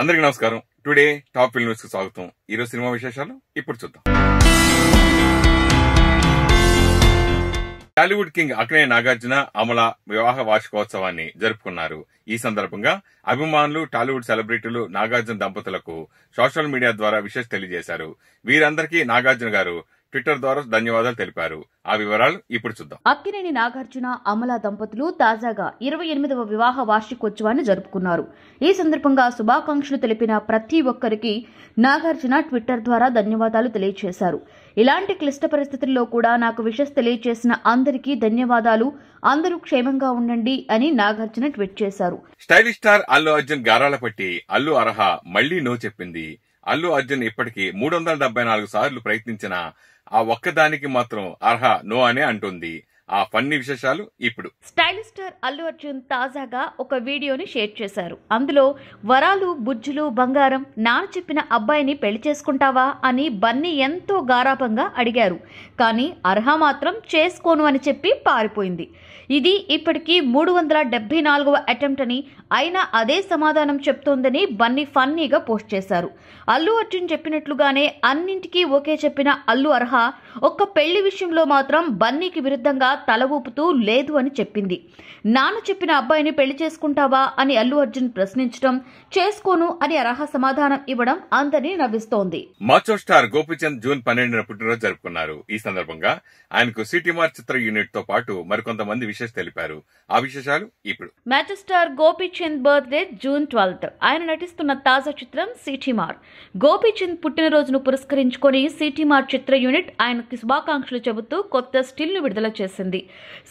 అందరికీ నమస్కారం. Today top film న్యూస్కు స్వాగతం. ఈరోజు సినిమా విశేషాలు? ఇప్పుడు చూద్దాం. టాలీవుడ్ కింగ్ అక్నే నాగార్జున అమల వివాహ వార్షికోత్సవాన్ని జరుపుకున్నారు. ఈ సందర్భంగా అభిమానులు టాలీవుడ్ సెలబ్రిటీలు నాగార్జున దంపతులకు సోషల్ మీడియా ద్వారా విషెస్ తెలియజేశారు. వీరందరికీ నాగార్జున గారు ట్విట్టర్ ద్వారా ధన్యవాదాలు తెలిపారు. ఆ వివరాలు ఇప్పుడు చూద్దాం. అక్కినేని నాగార్జున అమల దంపతులు తాజాగా ఇరవై ఎనిమిదవ వివాహ వార్షికోత్సవాన్ని జరుపుకున్నారు. ఈ సందర్భంగా శుభాకాంక్షలు తెలిపిన ప్రతి ఒక్కరికి నాగార్జున ట్విట్టర్ ద్వారా ధన్యవాదాలు తెలియజేశారు ఇలాంటి క్లిష్ట పరిస్థితుల్లో కూడా నాకు విషస్ తెలియజేసిన అందరికీ ధన్యవాదాలు. అందరూ క్షేమంగా ఉండండి అని నాగార్జున ట్వీట్ చేశారు. స్టైలిష్ స్టార్ అల్లు అర్జున్ గారాల పట్టి అల్లు అర్హ మళ్ళీ నో చెప్పింది. అల్లు అర్జున్ ఇప్పటికీ మూడు వందల డెబ్బై నాలుగు సార్లు ప్రయత్నించినా ఆ ఒక్కదానికి మాత్రం అర్హ నో అనే అంటుంది. ఆ ఫన్నీ విశేషాలు ఇప్పుడు. స్టైలిష్ స్టార్ అల్లు అర్జున్ తాజాగా ఒక వీడియోని షేర్ చేశారు. అందులో వరాలు బుజ్జులు బంగారం నాన్న చెప్పిన అబ్బాయిని పెళ్ళి చేసుకుంటావా అని బన్నీ ఎంతో గారాపంగా అడిగారు. కానీ అర్హ మాత్రం చేసుకోను అని చెప్పి పారిపోయింది. ఇది ఇప్పటికీ మూడు వందల డెబ్బై నాలుగవ అటెంప్ట్ అని అయినా అదే సమాధానం చెప్తోందని బన్నీ ఫన్నీగా పోస్ట్ చేశారు. అల్లు అర్జున్ చెప్పినట్లుగానే అన్నింటికీ ఓకే చెప్పిన అల్లు అర్హ ఒక్క పెళ్ళి విషయంలో మాత్రం బన్నీకి విరుద్ధంగా తల ఊపుతూ లేదు అని చెప్పింది. నాన్న చెప్పిన అబ్బాయిని పెళ్ళి చేసుకుంటావా అని అల్లు అర్జున్ ప్రశ్నించడం చేసుకోను అని అర్హ సమాధానం ఇవ్వడం అందరినీ నవ్విస్తోంది. మాచో స్టార్ గోపిచంద్ జూన్ పన్నెండున పుట్టినరోజు జరుపుకున్నారు. ఈ సందర్భంగా ఆయనకు సిటీమార్ చిత్ర యూనిట్తో పాటు మరికొంతమంది విశేష తెలిపారు. ఆ విశేషాలు ఇప్పుడు. Macho star Gopichand birthday June twelfth. ఆయన నటిస్తున్న తాజా చిత్రం సిటీమార్ గోపీచంద్ పుట్టినరోజును పురస్కరించుకొని సిటీమార్ చిత్ర యూనిట్ ఆయనకి శుభాకాంక్షలు చెబుతూ కొత్త స్టిల్ను విడుదల చేసింది.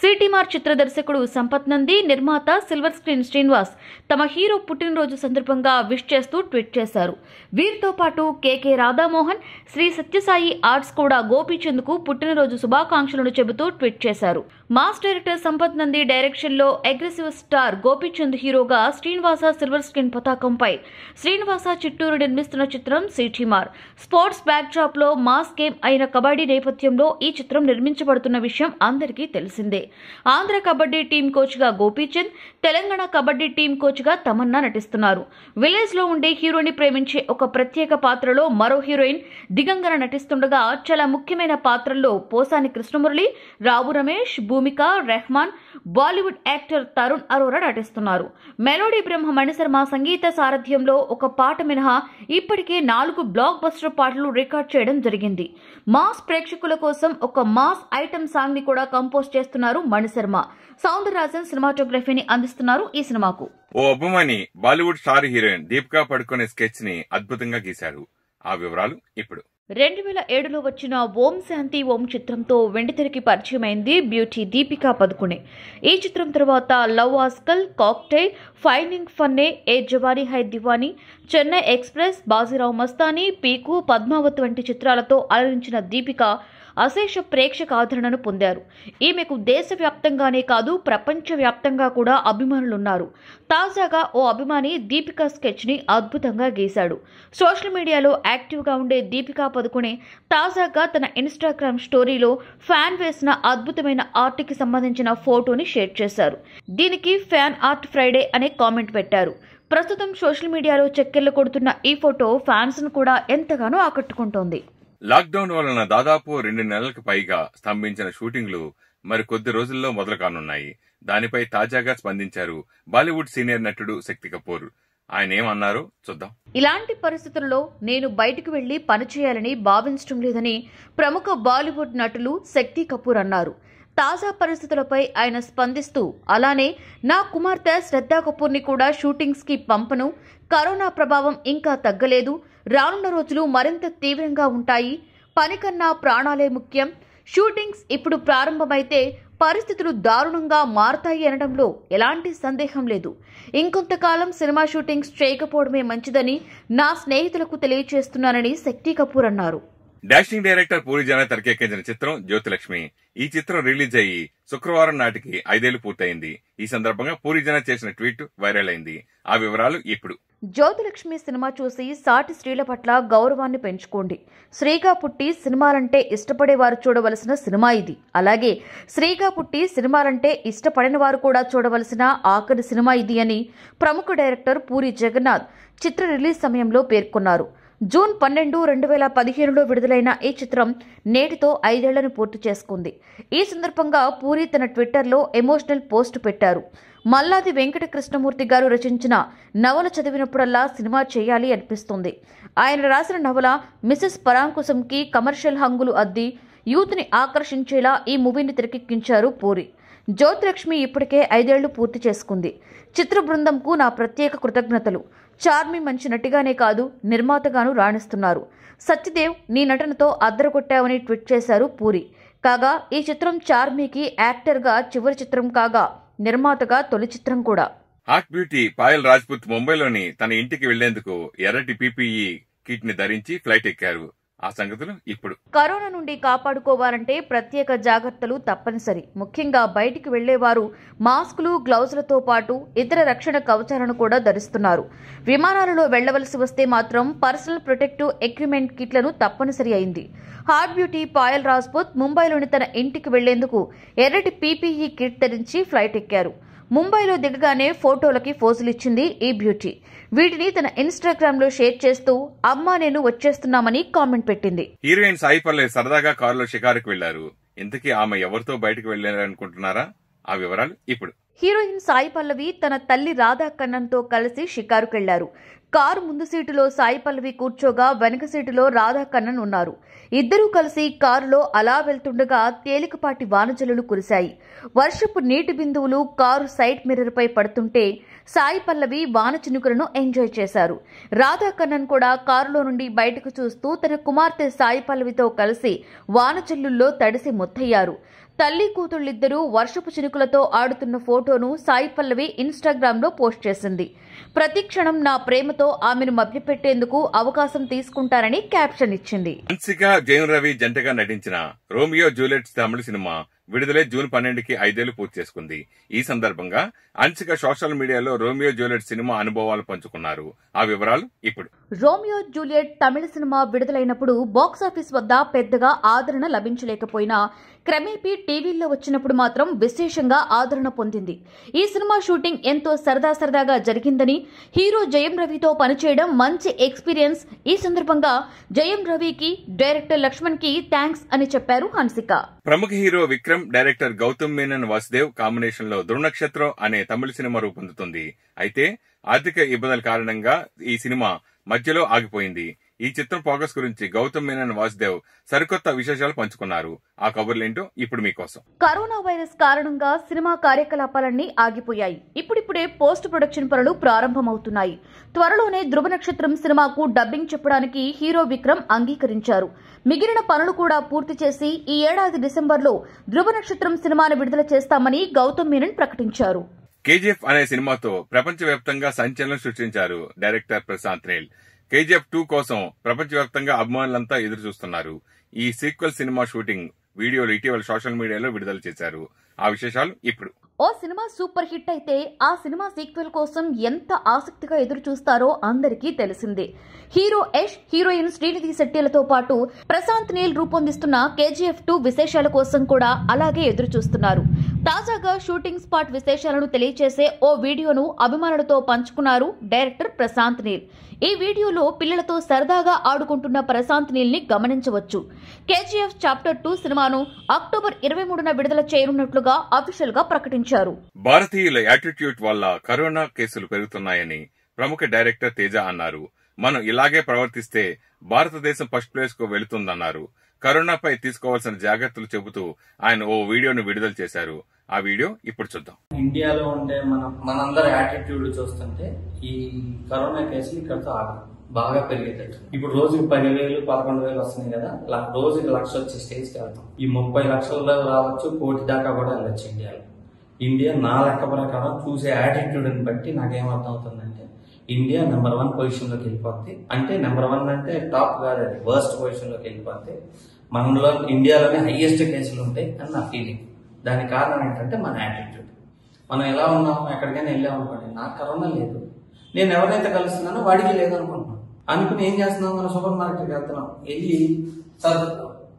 సిటీమార్ చిత్ర దర్శకుడు సంపత్ నంది నిర్మాత సిల్వర్ స్క్రీన్ శ్రీనివాస్ తమ హీరో పుట్టినరోజు సందర్భంగా విష్ చేస్తూ ట్వీట్ చేశారు. వీరితో పాటు కేకే రాధామోహన్ శ్రీ సత్యసాయి ఆర్ట్స్ కూడా గోపీచంద్కు పుట్టినరోజు శుభాకాంక్షలను చెబుతూ ట్వీట్ చేశారు. మాస్ డైరెక్టర్ సంపత్ నంది డైరెక్షన్లో అగ్రెసివ్ స్టార్ గోపీచంద్ హీరోగా శ్రీనివాస సిల్వర్ స్క్రీన్ పతాకంపై శ్రీనివాస చిట్టూరు నిర్మిస్తున్న చిత్రం సిటీమార్. స్పోర్ట్స్ బ్యాక్ డ్రాప్లో మాస్ గేమ్ అయిన కబడ్డీ నేపథ్యంలో ఈ చిత్రం నిర్మించబడుతున్న విషయం అందరికీ తెలిసిందే. ఆంధ్ర కబడ్డీ టీం కోచ్గా గోపీచంద్ తెలంగాణ కబడ్డీ టీం కోచ్గా తమన్నా నటిస్తున్నారు. విలేజ్లో ఉండే హీరోని ప్రేమించే ఒక ప్రత్యేక పాత్రలో మరో హీరోయిన్ దిగంగన నటిస్తుండగా చాలా ముఖ్యమైన పాత్రల్లో పోసాని కృష్ణమురళి రావు రమేష్ భూమిక రెహమాన్ బాలీవుడ్ యాక్టర్ తరుణ్ అరోరా నటిస్తున్నారు. మెలోడీ బ్రహ్మ మణిశర్మ సంగీత సారథ్యంలో ఒక పాట మినహా ఇప్పటికే నాలుగు బ్లాక్ బస్టర్ పాటలు రికార్డ్ చేయడం జరిగింది. మాస్ ప్రేక్షకుల కోసం ఒక మాస్ ఐటమ్ సాంగ్ని కూడా కంపోజ్ చేస్తున్నారు మణిశర్మ సౌందరరాజన్ సినిమాటోగ్రఫీని అందిస్తున్నారు ఈ సినిమాకు. ఓ అభిమాని బాలీవుడ్ స్టార్ హీరోయిన్ దీపికా పడుకునే స్కెచ్ని అద్భుతంగా గీశారు ఆ వివరాలు ఇప్పుడు. రెండు వేల ఏడులో వచ్చిన ఓం శాంతి ఓం చిత్రంతో వెండితెరకి పరిచయమైంది బ్యూటీ దీపికా పదుకునే. ఈ చిత్రం తర్వాత love ఆస్కల్ cocktail fining ఫన్నే Yeh జవానీ Hai Deewani Chennai express Bajirao Mastani Piku Padmaavat వంటి చిత్రాలతో అలరించిన దీపిక అశేష ప్రేక్షక ఆదరణను పొందారు. ఈమెకు దేశవ్యాప్తంగానే కాదు ప్రపంచవ్యాప్తంగా కూడా అభిమానులున్నారు. తాజాగా ఓ అభిమాని దీపికా స్కెచ్ని అద్భుతంగా గీశాడు. సోషల్ మీడియాలో యాక్టివ్గా ఉండే దీపికా పదుకునే తాజాగా తన ఇన్స్టాగ్రామ్ స్టోరీలో ఫ్యాన్ వేసిన అద్భుతమైన ఆర్ట్కి సంబంధించిన ఫోటోని షేర్ చేశారు. దీనికి ఫ్యాన్ ఆర్ట్ ఫ్రైడే అనే కామెంట్ పెట్టారు. ప్రస్తుతం సోషల్ మీడియాలో చక్కెర్లు కొడుతున్న ఈ ఫోటో ఫ్యాన్స్ను కూడా ఎంతగానో ఆకట్టుకుంటోంది. లాక్డౌన్ వలన దాదాపు రెండు నెలలకు పైగా స్తంభించిన షూటింగ్లు మరి కొద్ది రోజుల్లో మొదలు కానున్నాయి దానిపై తాజాగా స్పందించారు బాలీవుడ్ సీనియర్ నటుడు శక్తి కపూర్. ఆయన ఏమన్నారో? చూద్దాం. ఇలాంటి పరిస్థితుల్లో నేను బయటకు వెళ్ళి పనిచేయాలని భావించడం లేదని ప్రముఖ బాలీవుడ్ నటులు శక్తి కపూర్ అన్నారు. తాజా పరిస్థితులపై ఆయన స్పందిస్తూ అలానే నా కుమార్తె శ్రద్ధా కపూర్ని కూడా షూటింగ్స్కి పంపను. కరోనా ప్రభావం ఇంకా తగ్గలేదు. రానున్న రోజులు మరింత తీవ్రంగా ఉంటాయి. పని కన్నా ప్రాణాలే ముఖ్యం. షూటింగ్స్ ఇప్పుడు ప్రారంభమైతే పరిస్థితులు దారుణంగా మారతాయి అనడంలో ఎలాంటి సందేహం లేదు. ఇంకొంతకాలం సినిమా షూటింగ్స్ చేయకపోవడమే మంచిదని నా స్నేహితులకు తెలియజేస్తున్నానని శక్తి కపూర్ అన్నారు. డాషింగ్ డైరెక్టర్ పూరి జన తెరకెక్కించిన చిత్రం జ్యోతిలక్ష్మి. ఈ చిత్రం రిలీజ్ అయ్యి శుక్రవారం నాటికి ఐదేళ్ళు పూర్తయింది. ఈ సందర్భంగా పూరి జన చేసిన ట్వీట్ వైరల్ అయింది. ఆ వివరాలు ఇప్పుడు. జ్యోతిలక్ష్మి సినిమా చూసి సాటి స్త్రీల పట్ల గౌరవాన్ని పెంచుకోండి. స్త్రీగా పుట్టి సినిమాలంటే ఇష్టపడేవారు చూడవలసిన సినిమా ఇది. అలాగే స్త్రీగా పుట్టి సినిమాలంటే ఇష్టపడని వారు కూడా చూడవలసిన ఆఖరి సినిమా ఇది అని ప్రముఖ డైరెక్టర్ పూరి జగన్నాథ్ చిత్ర రిలీజ్ సమయంలో పేర్కొన్నారు. జూన్ పన్నెండు రెండు వేల పదిహేనులో విడుదలైన ఈ చిత్రం నేటితో ఐదేళ్ళను పూర్తి చేసుకుంది. ఈ సందర్భంగా పూరి తన ట్విట్టర్లో ఎమోషనల్ పోస్ట్ పెట్టారు. మల్లాది వెంకట కృష్ణమూర్తి గారు రచించిన నవల చదివినప్పుడల్లా సినిమా చేయాలి అనిపిస్తుంది. ఆయన రాసిన నవల మిసెస్ పరాంకుశంకి కమర్షియల్ హంగులు అద్ది యూత్ని ఆకర్షించేలా ఈ మూవీని తెరకెక్కించారు పూరి. జ్యోతిలక్ష్మి ఇప్పటికే ఐదేళ్ళు పూర్తి చేసుకుంది. చిత్ర బృందంకు నా ప్రత్యేక కృతజ్ఞతలు. చార్మి మంచి నటిగానే కాదు నిర్మాతగాను రాణిస్తున్నారు. సత్యదేవ్ నీ నటనతో అద్దరగొట్టావని ట్వీట్ చేశారు పూరి. కాగా ఈ చిత్రం చార్మీకి యాక్టర్గా చివరి చిత్రం కాగా నిర్మాతగా తొలి చిత్రం కూడా. హాట్ బ్యూటీ పాయల్ రాజ్పుత్ ముంబైలోని తన ఇంటికి వెళ్ళేందుకు ఎర్రటి పీపీఈ కిట్ని ధరించి ఫ్లైట్ ఎక్కారు. ఆ సంగతులు ఇప్పుడు. కరోనా నుండి కాపాడుకోవాలంటే ప్రత్యేక జాగ్రత్తలు తప్పనిసరి. ముఖ్యంగా బయటికి వెళ్ళేవారు మాస్కులు గ్లౌజులతో పాటు ఇతర రక్షణ కవచాలను కూడా ధరిస్తున్నారు. విమానాలలో వెళ్ళవలసి వస్తే మాత్రం పర్సనల్ ప్రొటెక్టివ్ ఎక్విప్మెంట్ కిట్లను తప్పనిసరి అయింది. హార్ట్ బ్యూటీ పాయల్ రాజ్పుత్ ముంబైలోని తన ఇంటికి వెళ్ళేందుకు ఎర్రటి పీపీఈ కిట్ ధరించి ఫ్లైట్ ఎక్కారు. ముంబైలో దిగగానే ఫోటోలకి ఫోజులిచ్చింది ఈ బ్యూటీ. వీటిని తన ఇన్స్టాగ్రామ్లో షేర్ చేస్తూ అమ్మా నేను వచ్చేస్తున్నామని కామెంట్ పెట్టింది. హీరోయిన్ సాయి పల్లవి సరదాగా కారులో షికారుకు వెళ్ళారు ఇంతకీ ఆమె ఎవరితో బయటకు వెళ్ళారనుకుంటున్నారా ఆ వివరాలు ఇప్పుడు. హీరోయిన్ సాయి పల్లవి తన తల్లి రాధా కన్నన్తో కలిసి షికారుకెళ్ళారు. కారు ముందు సీటులో సాయి పల్లవి కూర్చోగా వెనక సీటులో రాధా కన్నన్ ఉన్నారు. ఇద్దరూ కలిసి కారులో అలా వెళ్తుండగా తేలికపాటి వానజల్లులు కురిశాయి. వర్షపు నీటి బిందువులు కారు సైడ్ మిర్రర్పై పడుతుంటే సాయి పల్లవి వాన చినుకులను ఎంజాయ్ చేశారు. రాధా కన్నన్ కూడా కారులో నుండి బయటకు చూస్తూ తన కుమార్తె సాయి పల్లవితో కలిసి వానచల్లుల్లో తడిసి ముత్తయ్యారు. తల్లి కూతుళ్ళిద్దరూ వర్షపు చినుకులతో ఆడుతున్న ఫోటోను సాయి పల్లవి ఇన్స్టాగ్రామ్లో పోస్ట్ చేసింది. ప్రతి క్షణం నా ప్రేమతో ఆమెను మభ్యపెట్టేందుకు అవకాశం తీసుకుంటారని క్యాప్షన్ ఇచ్చింది. హన్సిక జయం రవి జంటగా నటించిన రోమియో జూలియట్ తమిళ సినిమా విడుదలై జూన్ పన్నెండుకి ఐదేళ్ళు పూర్తి చేసుకుంది. ఈ సందర్భంగా హన్సిక సోషల్ మీడియాలో రోమియో జూలియట్ సినిమా అనుభవాలు పంచుకున్నారు. ఆ వివరాలు ఇప్పుడు. రోమియో జూలియట్ తమిళ సినిమా విడుదలైనప్పుడు బాక్సాఫీస్ వద్ద పెద్దగా ఆదరణ లభించలేకపోయినా క్రమేపీ టీవీల్లో వచ్చినప్పుడు మాత్రం విశేషంగా ఆదరణ పొందింది. ఈ సినిమా షూటింగ్ ఎంతో సరదా సరదాగా జరిగిందని హీరో జయం రవితో పనిచేయడం మంచి ఎక్స్పీరియన్స్. ఈ సందర్భంగా జయం రవికి డైరెక్టర్ లక్ష్మణ్కి థ్యాంక్స్ అని చెప్పారు హన్సిక. ప్రముఖ హీరో విక్రమ్ డైరెక్టర్ గౌతమ్ మేనన్ వాసుదేవ్ కాంబినేషన్లో ధృనక్షత్రం అనే తమిళ సినిమా రూపొందుతుంది. అయితే ఆర్థిక ఇబ్బందుల కారణంగా ఈ సినిమా మధ్యలో ఆగిపోయింది. ఈ చిత్రం ప్రోగ్రెస్ గురించి గౌతమ్ మేనన్ వాసుదేవ్ సరికొత్త విశేషాలు పంచుకున్నారు. ఆ కబుర్లేంటో ఇప్పుడు మీకోసం. కరోనా వైరస్ కారణంగా సినిమా కార్యకలాపాలన్నీ ఆగిపోయాయి. ఇప్పుడిప్పుడే పోస్ట్ ప్రొడక్షన్ పనులు ప్రారంభమవుతున్నాయి. త్వరలోనే ధృవ నక్షత్రం సినిమాకు డబ్బింగ్ చెప్పడానికి హీరో విక్రమ్ అంగీకరించారు. మిగిలిన పనులు కూడా పూర్తి చేసి ఈ ఏడాది డిసెంబర్లో ధృవ నక్షత్రం సినిమాను విడుదల చేస్తామని గౌతమ్ మీనన్ ప్రకటించారు. కేజీఎఫ్ అనే సినిమాతో ప్రపంచవ్యాప్తంగా సంచలనం సృష్టించారు director Prashanth Neel. KGF two కోసం ప్రపంచవ్యాప్తంగా అభిమానులంతా ఎదురు చూస్తున్నారు ఈ సీక్వెల్ సినిమా షూటింగ్ వీడియోలు ఇటీవల సోషల్ మీడియాలో విడుదల చేశారు. ఆ విశేషాలు ఇప్పుడు. ఓ సినిమా సూపర్ హిట్ అయితే ఆ సినిమా సీక్వెల్ కోసం ఎంత ఆసక్తిగా ఎదురు చూస్తారో అందరికీ తెలిసిందే. హీరో యష్ హీరోయిన్ శ్రీనిధి శెట్టిలతో పాటు ప్రశాంత్ నీల్ రూపొందిస్తున్న కేజీఎఫ్ టూ విశేషాల కోసం కూడా అలాగే ఎదురు చూస్తున్నారు తాజాగా షూటింగ్ స్పాట్ విశేషాలను తెలియచేసే ఓ వీడియోను అభిమానులతో పంచుకున్నారు డైరెక్టర్ ప్రశాంత్ నీల్. ఈ వీడియోలో పిల్లలతో సరదాగా ఆడుకుంటున్న ప్రశాంత్ నీల్ని గమనించవచ్చు. కేజీఎఫ్ చాప్టర్ టూ సినిమాను అక్టోబర్ ఇరవై మూడున విడుదల చేయనున్నట్లుగా అఫీషియల్గా ప్రకటించారు. భారతీయుల యాటిట్యూడ్ వల్ల కరోనా కేసులు పెరుగుతున్నాయని ప్రముఖ డైరెక్టర్ తేజ అన్నారు. మనం ఇలాగే ప్రవర్తిస్తే భారతదేశం ఫస్ట్ ప్లేస్కు వెళుతుందన్నారు. కరోనాపై తీసుకోవాల్సిన జాగ్రత్తలు చెబుతూ ఆయన ఓ వీడియోను విడుదల చేశారు. ఆ వీడియో ఇప్పుడు చూద్దాం. ఇండియాలో ఉండే మన మనందరి యాటిట్యూడ్ చూస్తుంటే ఈ కరోనా కేసులు ఇక్కడతో ఆగదు బాగా పెరిగేటట్టు. ఇప్పుడు రోజుకి పదివేలు పదకొండు వేలు వస్తున్నాయి కదా రోజుకి లక్ష వచ్చే స్టేజ్కి వెళ్తాం ఈ ముప్పై లక్షల్లో రావచ్చు కోటి దాకా కూడా వెళ్ళచ్చు ఇండియాలో. ఇండియా నా లెక్క ప్రకారం చూసే యాటిట్యూడ్ని బట్టి నాకేమర్థం అవుతుందంటే ఇండియా నెంబర్ వన్ పొజిషన్లోకి వెళ్ళిపోద్ది. అంటే నెంబర్ వన్ అంటే టాప్ కాదు అది వర్స్ట్ పొజిషన్లోకి వెళ్ళిపోద్ది. మనలో ఇండియాలోనే హైయెస్ట్ కేసులు ఉంటాయి అని నా ఫీలింగ్ దానికి కారణం ఏంటంటే మన యాటిట్యూడ్ మనం ఎలా ఉన్నాము ఎక్కడికైనా వెళ్ళాము అనుకోండి నాకు కరోనా లేదు. నేను ఎవరినైతే కలుస్తున్నానో వాడికి లేదు అనుకుంటున్నాను. అనుకుని ఏం చేస్తున్నాం? మనం సూపర్ మార్కెట్కి వెళ్తున్నాం. వెళ్ళి సార్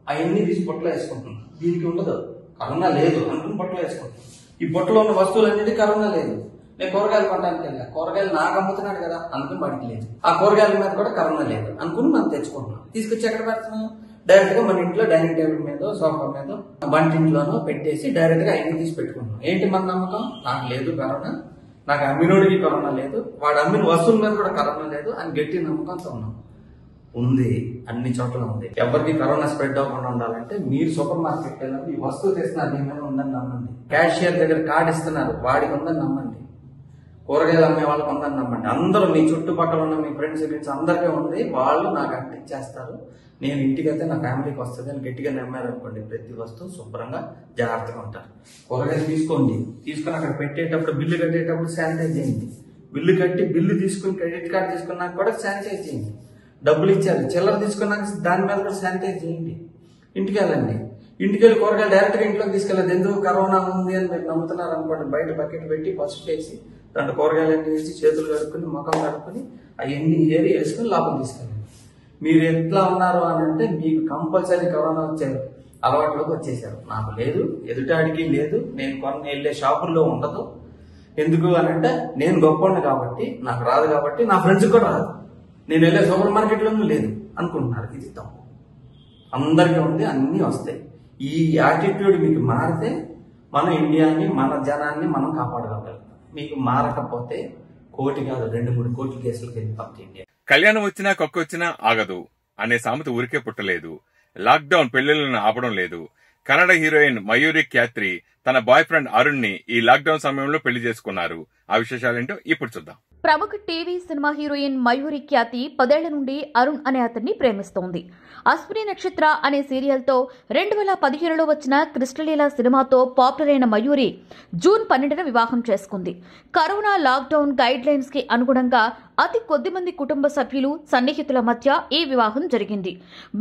అవన్నీ తీసి పొట్టలో వేసుకుంటున్నాం. దీనికి ఉండదు. కరోనా లేదు అనుకుని పొట్టలో వేసుకుంటున్నాం. ఈ పొట్టలో ఉన్న వస్తువులన్నిటి కరోనా లేదు. నేను కూరగాయలు కొనడానికి వెళ్ళా. కూరగాయలు నాకు అమ్ముతున్నాడు కదా అనుకుని వాడికి లేదు. ఆ కూరగాయల మీద కూడా కరోనా లేదు అనుకుని మనం తెచ్చుకుంటున్నాం. తీసుకొచ్చి ఎక్కడ పెడుతున్నాం? డైరెక్ట్గా మన ఇంట్లో డైనింగ్ టేబుల్ మీద సోఫా మీద వంటింట్లోనో పెట్టేసి డైరెక్ట్గా అన్ని తీసి పెట్టుకుంటున్నాం. ఏంటి మన నమ్మకం? నాకు లేదు కరోనా. నాకు అమ్మినోడికి కరోనా లేదు. వాడు అమ్మిన వస్తువుల మీద కూడా కరోనా లేదు. అని గట్టి నమ్మకంతో ఉన్నాం. ఉంది. అన్ని చోట్ల ఉంది. ఎవరికి కరోనా స్ప్రెడ్ అవ్వకుండా ఉండాలంటే మీరు సూపర్ మార్కెట్ వెళ్ళినప్పుడు ఈ వస్తువు తెస్తున్నారు మీ మీద ఉందని నమ్మండి. క్యాషియర్ దగ్గర కార్డు ఇస్తున్నారు. వాడికి ఉందని నమ్మండి. కూరగాయలు అమ్మే వాళ్ళకి ఉందని నమ్మండి. అందరూ మీ చుట్టుపక్కల ఉన్న మీ ఫ్రెండ్స్ ఫ్రెండ్స్ అందరికీ ఉంది. వాళ్ళు నాకు అంటించేస్తారు నేను ఇంటికి అయితే నా ఫ్యామిలీకి వస్తుంది అని గట్టిగా నమ్మారు అనుకోండి. ప్రతి వస్తువు శుభ్రంగా జాగ్రత్తగా ఉంటారు. కూరగాయలు తీసుకోండి. తీసుకొని అక్కడ పెట్టేటప్పుడు బిల్లు కట్టేటప్పుడు శానిటైజ్ చేయండి. బిల్లు కట్టి బిల్లు తీసుకుని క్రెడిట్ కార్డు తీసుకున్నాక కూడా శానిటైజ్ చేయండి. డబ్బులు ఇచ్చారు. చిల్లర తీసుకున్నాక దాని మీద కూడా శానిటైజ్ చేయండి. ఇంటికి వెళ్ళండి. ఇంటికి వెళ్ళి కూరగాయలు డైరెక్ట్గా ఇంట్లోకి తీసుకెళ్ళదు. ఎందుకు? కరోనా ఉంది అని మీరు నమ్ముతున్నారు అనుకోండి బయట బకెట్ పెట్టి పసుపు వేసి దాంట్లో కూరగాయలు అన్ని వేసి చేతులు కడుక్కొని ముఖం కడుక్కొని అవన్నీ ఏరి వేసుకొని లోపల తీసుకెళ్ళండి మీరు ఎట్లా ఉన్నారు అని అంటే మీకు కంపల్సరీ కరోనా వచ్చారు అలవాట్లోకి వచ్చేసారు. నాకు లేదు ఎదుటాడికి లేదు నేను కొన్ని వెళ్ళే షాపుల్లో ఉండదు. ఎందుకు అని అంటే నేను గొప్పండి కాబట్టి నాకు రాదు కాబట్టి నా ఫ్రెండ్స్ కూడా రాదు. నేను వెళ్ళే సూపర్ మార్కెట్లోనూ లేదు అనుకుంటున్నారు. ఇది తప్పు. అందరికీ ఉంది అన్నీ వస్తాయి. ఈ యాటిట్యూడ్ మీకు మారితే మన ఇండియాని మన జనాన్ని మనం కాపాడగలుగుతాం. మీకు మారకపోతే కోటి కాదు రెండు మూడు కోట్ల కేసులకు వెళ్ళిపోతుంది ఇండియా కళ్యాణం వచ్చినా కొక్కొచ్చినా ఆగదు. అనే సామెత ఊరికే పుట్టలేదు. లాక్డౌన్ పెళ్ళిళ్ళను ఆపడం లేదు. కన్నడ హీరోయిన్ మయూరి ఖ్యాత్రి తన బాయ్ ఫ్రెండ్ అరుణ్ని ఈ లాక్డౌన్ సమయంలో పెళ్ళి చేసుకున్నారు. ఆ విశేషాలేంటో ఇప్పుడు చూద్దాం. ప్రముఖ TV cinema heroine Mayuri Khyathi పదేళ్ళ నుండి అరుణ్ అనే అతన్ని ప్రేమిస్తోంది. అశ్విని నక్షత్ర అనే సీరియల్తో రెండు వేల పదిహేనులో వచ్చిన కృష్ణలీల సినిమాతో పాపులర్ అయిన మయూరి జూన్ పన్నెండున వివాహం చేసుకుంది. కరోనా లాక్డౌన్ గైడ్ లైన్స్కి అనుగుణంగా అతి కొద్ది మంది కుటుంబ సభ్యులు సన్నిహితుల మధ్య ఈ వివాహం జరిగింది.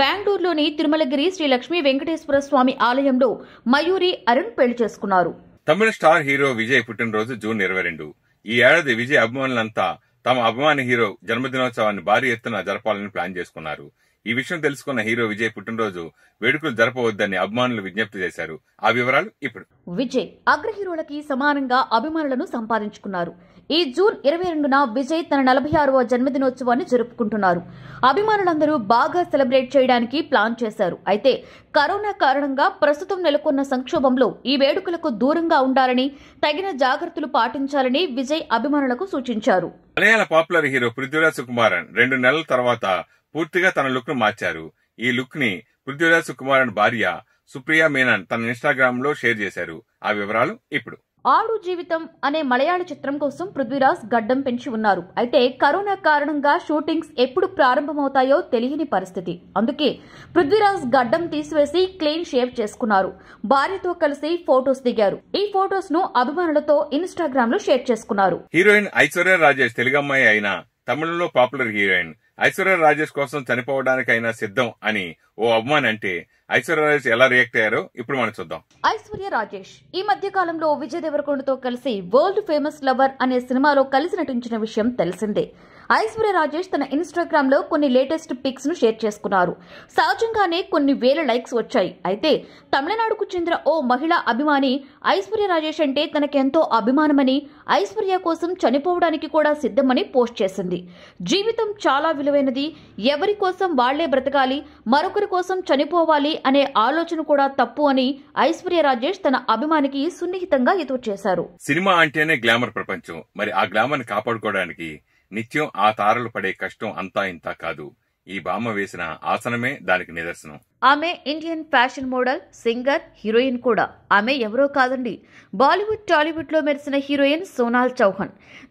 బెంగళూరులోని తిరుమలగిరి శ్రీ లక్ష్మీ వెంకటేశ్వర స్వామి ఆలయంలో మయూరి అరుణ్ పెళ్ళి చేసుకున్నారు. తమిళ స్టార్ హీరో విజయ్ పుట్టినరోజు జూన్ ఇరవై రెండు. ఈ ఏడాది విజయ్ అభిమానులంతా తమ అభిమాని హీరో జన్మదినోత్సవాన్ని భారీ ఎత్తున జరపాలని ప్లాన్ చేసుకున్నారు. ఈ విషయం తెలుసుకున్న హీరో విజయ్ పుట్టినరోజు వేడుకలు జరపవద్దని అభిమానులు విజ్ఞప్తి చేశారు. ఆ వివరాలు ఇప్పుడు. విజయ్ అగ్ర హీరోలకి సమానంగా అభిమానులను సంపాదించుకున్నారు. ఈ జూన్ ఇరవై రెండున విజయ్ తన నలభై ఆరవ జన్మదినోత్సవాన్ని జరుపుకుంటున్నారు. అభిమానులందరూ బాగా సెలబ్రేట్ చేయడానికి ప్లాన్ చేశారు. అయితే కరోనా కారణంగా ప్రస్తుతం నెలకొన్న సంక్షోభంలో ఈ వేడుకలకు దూరంగా ఉండాలని తగిన జాగ్రత్తలు పాటించాలని విజయ్ అభిమానులకు సూచించారు. మలయాళ పాపులర్ హీరో పృథ్వీరాజ్ సుకుమారన్ రెండు నెలల తర్వాత పూర్తిగా తన లుక్ను మార్చారు. ఈ లుక్ని పృథ్వీరాజ్ సుకుమారన్ భార్య సుప్రియా మీనన్ తన ఇన్స్టాగ్రామ్లో షేర్ చేశారు. ఆ వివరాలు ఇప్పుడు. ఆడు జీవితం అనే మలయాళ చిత్రం కోసం పృథ్వీరాజ్ గడ్డం పెంచి ఉన్నారు. అయితే కరోనా కారణంగా షూటింగ్స్ ఎప్పుడు ప్రారంభమవుతాయో తెలియని పరిస్థితి. అందుకే పృథ్వీరాజ్ గడ్డం తీసివేసి క్లీన్ షేవ్ చేసుకున్నారు. భార్యతో కలిసి ఫోటోస్ దిగారు. ఈ ఫోటోస్ను అభిమానులతో ఇన్స్టాగ్రామ్లో షేర్ చేసుకున్నారు. హీరోయిన్ ఐశ్వర్య రాజేష్ తెలుగమ్మాయి అయిన తమిళంలో పాపులర్ హీరోయిన్ ఐశ్వర్య రాజేష్ కోసం చనిపోవడానికైనా సిద్ధం అని ఓ అభిమాని అంటే ఐశ్వర్య రాజేష్ ఎలా రియాక్ట్ అయ్యారో ఇప్పుడు మనం చూద్దాం. ఐశ్వర్య రాజేష్ ఈ మధ్య కాలంలో విజయ్ దేవరకొండతో కలిసి వరల్డ్ ఫేమస్ లవర్ అనే సినిమాలో కలిసి నటించిన విషయం తెలిసిందే. ఐశ్వర్య రాజేష్ తన ఇన్స్టాగ్రామ్లో కొన్ని లేటెస్ట్ పిక్స్ను షేర్ చేసుకున్నారు. సహజంగానే కొన్ని వేల లైక్స్ వచ్చాయి. అయితే తమిళనాడుకు చెందిన ఓ మహిళా అభిమాని ఐశ్వర్య రాజేష్ అంటే తనకెంతో అభిమానమని ఐశ్వర్య కోసం చనిపోవడానికి కూడా సిద్ధమని పోస్ట్ చేసింది. జీవితం చాలా విలువైనది. ఎవరి కోసం వాళ్ళే బ్రతకాలి మరొకరి కోసం చనిపోవాలి అనే ఆలోచన కూడా తప్పు అని ఐశ్వర్య రాజేష్ తన అభిమానికి సున్నిహితంగా ఎదురు చేశారు. సినిమా అంటేనే గ్లామర్ ప్రపంచం. మరి ఆ గ్లామర్ కాపాడుకోవడానికి నిత్యం ఆ తారలు పడే కష్టం అంతా ఇంతా కాదు. ఈ బామ్మ వేసిన ఆసనమే దానికి నిదర్శనం. ఆమె Indian fashion model singer heroine కూడా. ఆమె ఎవరో కాదండి. బాలీవుడ్ టాలీవుడ్లో మెరిసిన హీరోయిన్ సోనాల్ చౌహాన్.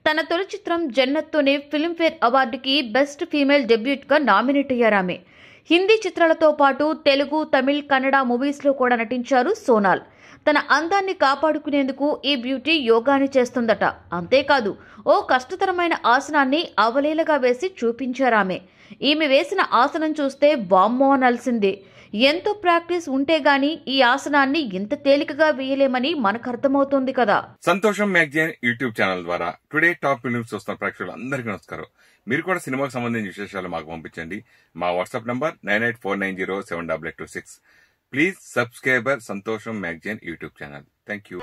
తన తొలి చిత్రం జన్నత్తోనే ఫిల్మ్ఫేర్ అవార్డుకి బెస్ట్ ఫీమేల్ డెబ్యూట్గా నామినేట్ అయ్యారు ఆమె. హిందీ చిత్రాలతో పాటు తెలుగు తమిళ్ కన్నడ మూవీస్లో కూడా నటించారు సోనాల్. తన అందాన్ని కాపాడుకునేందుకు ఈ బ్యూటీ యోగాని చేస్తుందట. అంతేకాదు ఓ కష్టతరమైన ఆసనాన్ని అవలీలగా వేసి చూపించారామె. ఈమె వేసిన ఆసనం చూస్తే వామ్మో అనాల్సిందే. ఎంతో ప్రాక్టీస్ ఉంటే గాని ఈ ఆసనాన్ని ఇంత తేలికగా వేయలేమని మనకు అర్థమవుతుంది కదా. సంతోషం మ్యాగజైన్ యూట్యూబ్ ఛానల్ ద్వారా టుడే టాప్ ఫిలిమ్స్ చూస్తున్న ప్రేక్షకులు అందరికీ నమస్కారం. మీరు కూడా సినిమాకు సంబంధించిన విశేషాలు మాకు పంపించండి. మా WhatsApp number nine eight four nine zero seven double eight two six. Please subscriber Santosham magazine YouTube channel thank you